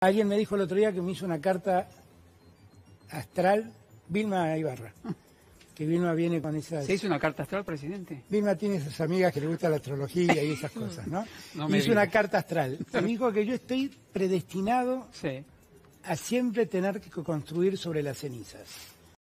Alguien me dijo el otro día que me hizo una carta astral, Vilma Ibarra, que Vilma viene con esas... ¿Se hizo una carta astral, presidente? Vilma tiene esas amigas que le gusta la astrología y esas cosas, ¿no? No me hizo una carta astral. Me dijo que yo estoy predestinado a siempre tener que construir sobre las cenizas.